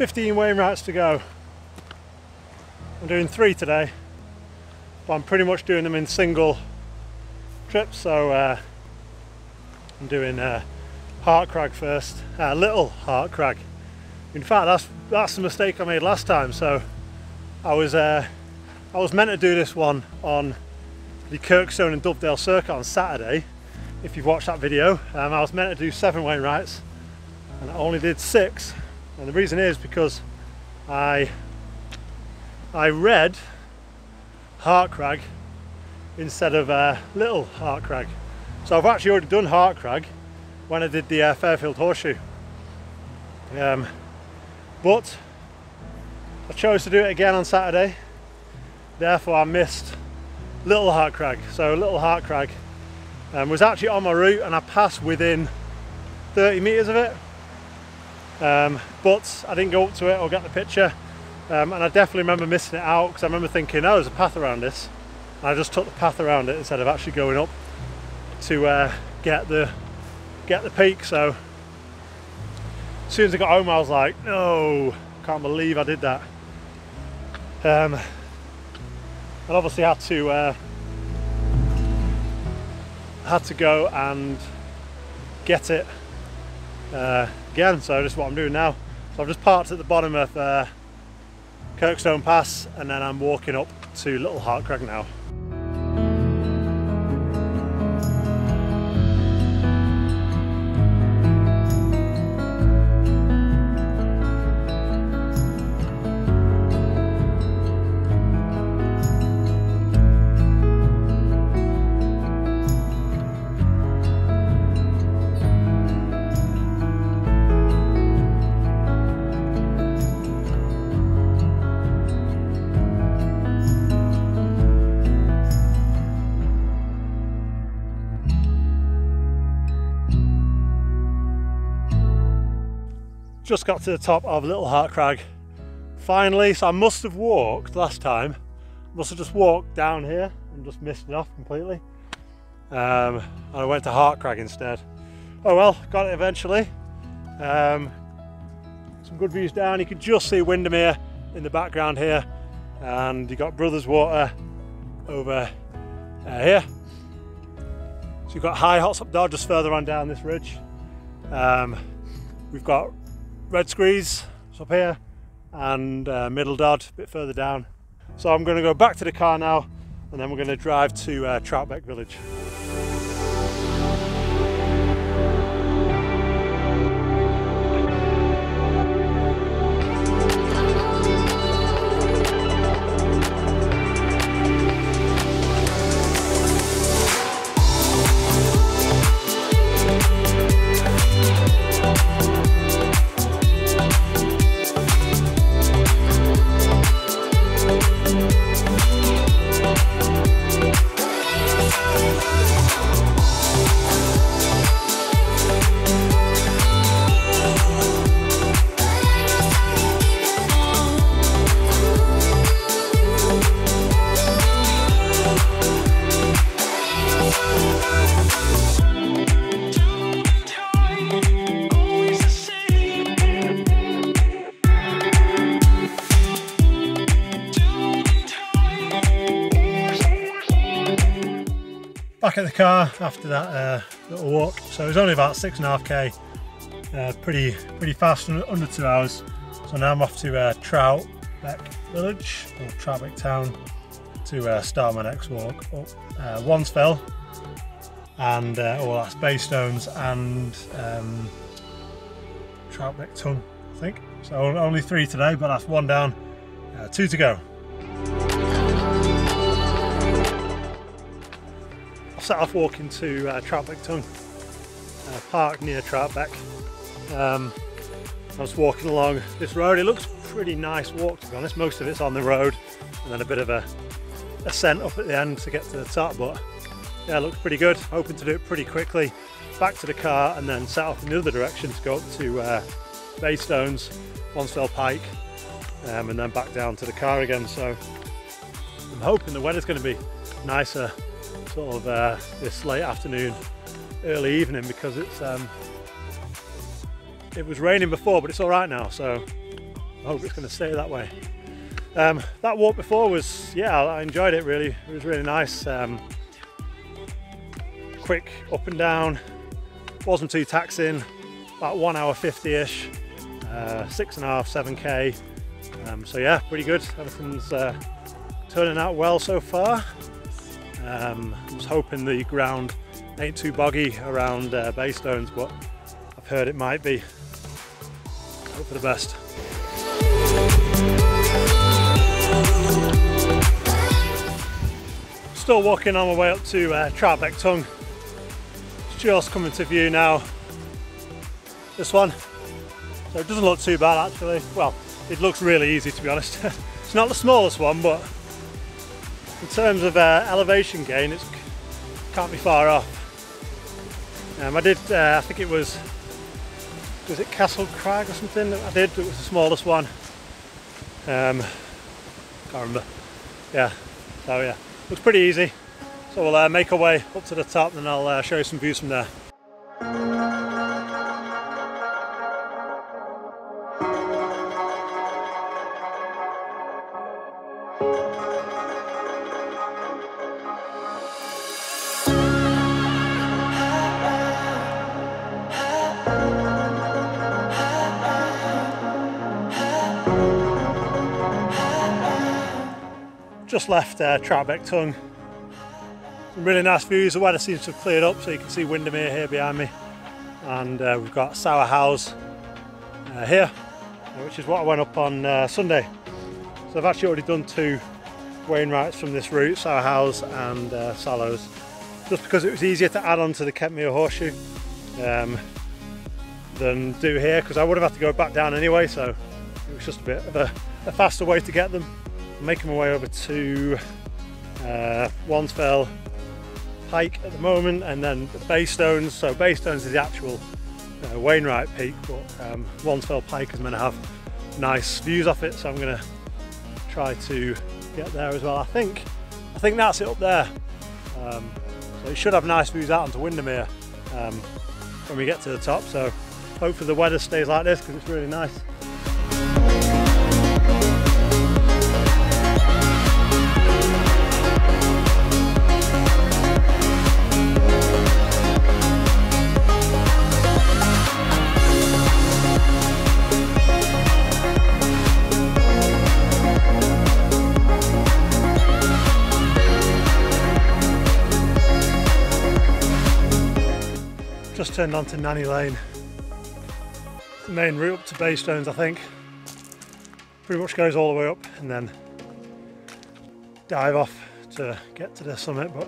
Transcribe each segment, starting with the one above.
15 Wainwrights to go. I'm doing three today, but I'm pretty much doing them in single trips. So uh, I'm doing uh, Hart Crag first, uh, Little Hart Crag. In fact, that's that's the mistake I made last time. So I was uh, I was meant to do this one on the Kirkstone and Dovedale circuit on Saturday. If you've watched that video, um, I was meant to do seven Wainwrights, and I only did six. And the reason is because I I read Hart Crag instead of uh, Little Hart Crag. So I've actually already done Hart Crag when I did the uh, Fairfield Horseshoe. Um, but I chose to do it again on Saturday, therefore I missed Little Hart Crag. So Little Hart Crag um, was actually on my route and I passed within 30 metres of it. Um, but I didn't go up to it or get the picture um, and I definitely remember missing it out because I remember thinking, oh, there's a path around this. And I just took the path around it instead of actually going up to uh, get the get the peak. So as soon as I got home, I was like, no, can't believe I did that. Um, and obviously had to uh, had to go and get it uh, again. So just what I'm doing now. So I've just parked at the bottom of uh, Kirkstone Pass and then I'm walking up to Little Hart Crag now. Just got to the top of Little Hart Crag. finally so I must have walked last time. Must have just walked down here and just missed it off completely. Um, and I went to Hart Crag instead. Oh well got it eventually. Um, some good views down. You can just see Windermere in the background here. And you got Brothers Water over uh, here. So you've got High Hartsop Dodd just further on down this ridge. Um, we've got Red Screes up here and uh, Middle Dodd a bit further down. So I'm going to go back to the car now and then we're going to drive to uh, Troutbeck Village. Back at the car after that uh, little walk. So it was only about six and a half k, uh, pretty pretty fast, under two hours. So now I'm off to uh, Troutbeck Village or Troutbeck Town to uh, start my next walk up uh, Wansfell and uh, all that's Baystones and um, Troutbeck Tongue, I think. So only three today, but that's one down, uh, two to go. Set off walking to uh, Troutbeck Tongue, uh, park near Troutbeck. Um, I was walking along this road. It looks pretty nice walk to be honest. Most of it's on the road and then a bit of a ascent up at the end to get to the top. But yeah, it looks pretty good. Hoping to do it pretty quickly. Back to the car and then set off in the other direction to go up to uh, Baystones, Wansfell Pike, um, and then back down to the car again. So I'm hoping the weather's going to be nicer sort of uh, this late afternoon, early evening because it's um, it was raining before, but it's all right now. So I hope it's going to stay that way. Um, that walk before was, yeah, I enjoyed it really. It was really nice. Um, quick up and down, wasn't too taxing, about one hour 50-ish, uh, six and a half, seven K. Um, so yeah, pretty good. Everything's uh, turning out well so far. Um, I was hoping the ground ain't too boggy around uh, Baystones, but I've heard it might be. Hope for the best. Still walking on my way up to uh, Troutbeck Tongue. It's just coming to view now. This one. So it doesn't look too bad actually. Well, it looks really easy to be honest. it's not the smallest one, but in terms of uh, elevation gain, it can't be far off. Um, I did, uh, I think it was, was it Castle Crag or something I did, it was the smallest one. Um, can't remember. Yeah, so yeah, looks pretty easy. So we'll uh, make our way up to the top and then I'll uh, show you some views from there. Just left uh, Troutbeck Tongue. Some really nice views. The weather seems to have cleared up, so you can see Windermere here behind me, and uh, we've got Sour Howes uh, here, which is what I went up on uh, Sunday. So I've actually already done two Wainwrights from this route, Sour Howes and uh, Sallows, just because it was easier to add on to the Kentmere Horseshoe um, than do here, because I would have had to go back down anyway, so it was just a bit of a, a faster way to get them. Making my way over to uh, Wansfell Pike at the moment and then the Baystones. So Baystones is the actual uh, Wainwright Peak, but um, Wansfell Pike is meant to have nice views off it. So I'm going to try to get there as well. I think I think that's it up there. Um, so it should have nice views out onto Windermere um, when we get to the top. So hopefully the weather stays like this because it's really nice. Turned onto Nanny Lane. the main route up to Baystones, I think. Pretty much goes all the way up and then dive off to get to the summit, but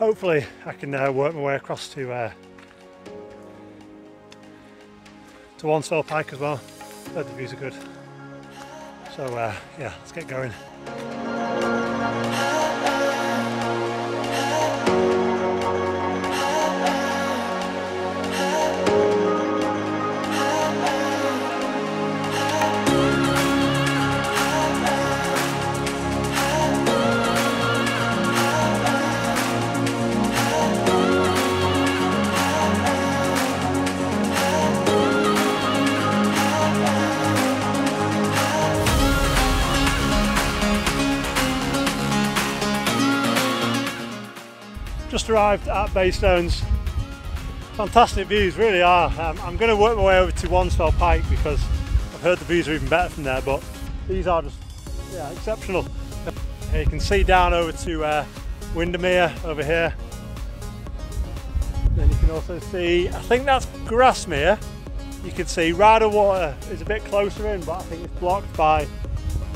hopefully I can uh, work my way across to uh, to Wansfell Pike as well. The views are good. So uh, yeah, let's get going. Arrived at Baystones. Fantastic views, really are. Um, I'm going to work my way over to Wansfell Pike because I've heard the views are even better from there, but these are just yeah, exceptional. you can see down over to uh, Windermere over here. Then you can also see, I think that's Grasmere. You can see Rydal Water is a bit closer in, but I think it's blocked by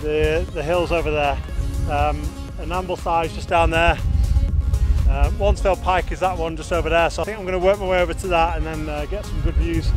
the, the hills over there. Um, and Ambleside just down there. Uh, Wansfell Pike is that one just over there, so I think I'm going to work my way over to that and then uh, get some good views.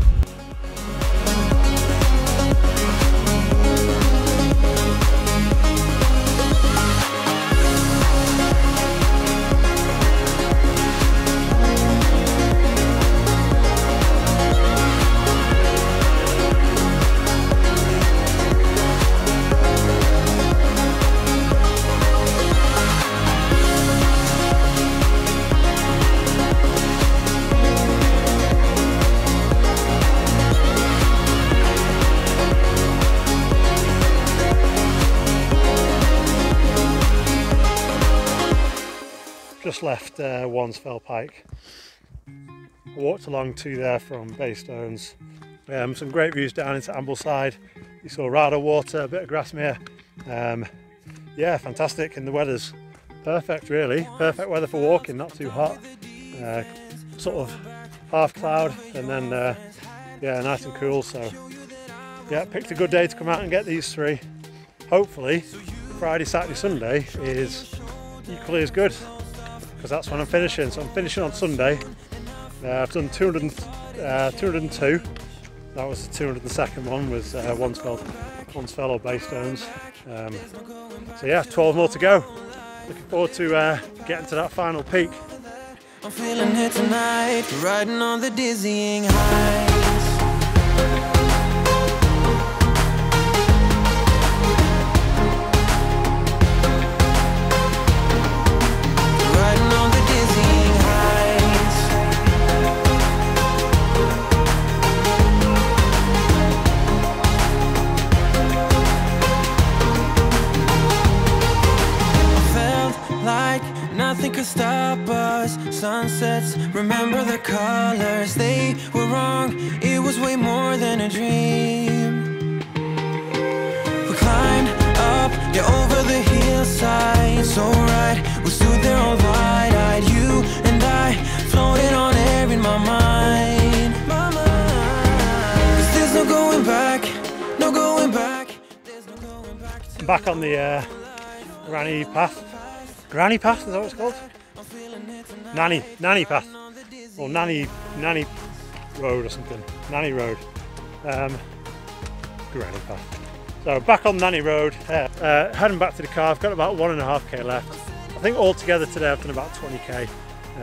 Left uh, Wansfell Pike. Walked along to there from Baystones. Um, some great views down into Ambleside. You saw Rydal Water, a bit of Grasmere. Um, yeah, fantastic, and the weather's perfect, really. Perfect weather for walking, not too hot. Uh, sort of half cloud, and then uh, yeah, nice and cool. So yeah, picked a good day to come out and get these three. Hopefully, Friday, Saturday, Sunday is equally as good because that's when I'm finishing. So I'm finishing on Sunday. Uh, I've done 200, uh, 202. That was the 202nd one was uh, Wansfell, Wansfell or Baystones. Um, so yeah, 12 more to go. Looking forward to uh, getting to that final peak. I'm feeling it tonight, riding on the dizzying heights. Were wrong It was way more than a dream. We climbed up, yeah, over the hillside. So right, we stood there all wide-eyed. You and I, floating on air in my mind. Cause there's no going back, no going back no going back Back on the uh, granny path. Granny path, is that what it's called? Nanny, Nanny Path, or Nanny, Nanny Road or something, Nanny Road, um, Granny Path. So back on Nanny Road, uh, uh, heading back to the car, I've got about one and a half K left. I think altogether today I've done about 20K.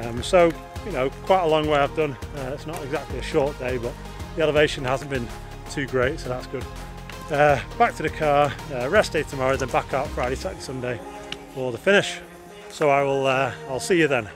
Um, so, you know, quite a long way I've done. Uh, it's not exactly a short day, but the elevation hasn't been too great, so that's good. Uh, back to the car, uh, rest day tomorrow, then back out Friday, Saturday, Sunday for the finish. So I will, uh, I'll see you then.